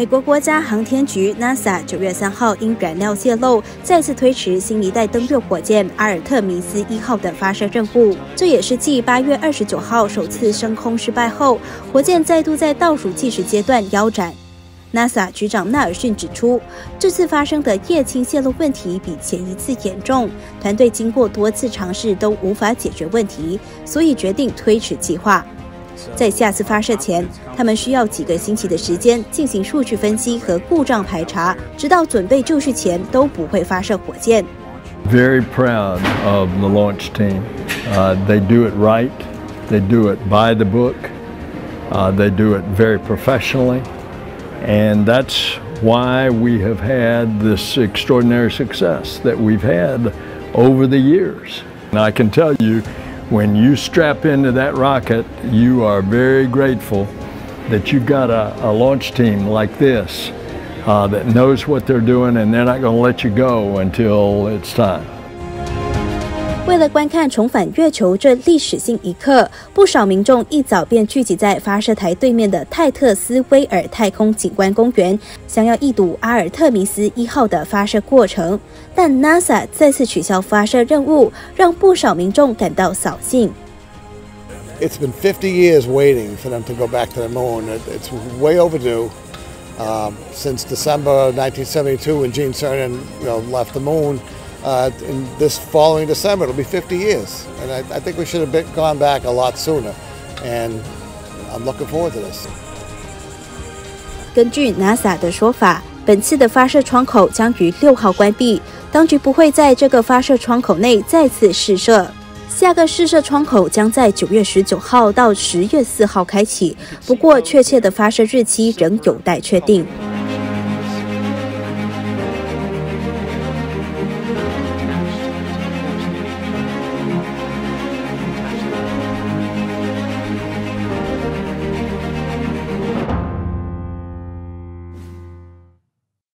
美国国家航天局 NASA 九月三号因燃料泄漏，再次推迟新一代登月火箭阿尔特弥斯一号的发射任务。这也是继八月二十九号首次升空失败后，火箭再度在倒数计时阶段腰斩。NASA 局长纳尔逊指出，这次发生的液氢泄漏问题比前一次严重，团队经过多次尝试都无法解决问题，所以决定推迟计划。在下次发射前，他们需要几个星期的时间进行数据分析和故障排查，直到准备就绪前都不会发射火箭。Very proud of the launch team. Uh, they do it right. They do it by the book. Uh, they do it very professionally. And that's why we have had this extraordinary success that we've had over the years. And I can tell you, when you strap into that rocket, you are very grateful that you've got a, a launch team like this uh, that knows what they're doing and they're not going to let you go until it's time. 为了观看重返月球这历史性一刻，不少民众一早便聚集在发射台对面的泰特斯威尔太空景观公园，想要一睹阿尔特弥斯一号的发射过程。但 NASA 再次取消发射任务，让不少民众感到扫兴。It's been 50 years waiting for them to go back to the moon. It's way overdue. Um, since December 1972, when Gene Cernan you know, left the moon. Uh, in this following December. It'll be 50 years, and I, I think we should have been, gone back a lot sooner. And I'm looking forward to this. 根据 NASA 的说法，本次的发射窗口将于六号关闭，当局不会在这个发射窗口内再次试射。下个试射窗口将在九月十九号到十月四号开启，不过确切的发射日期仍有待确定。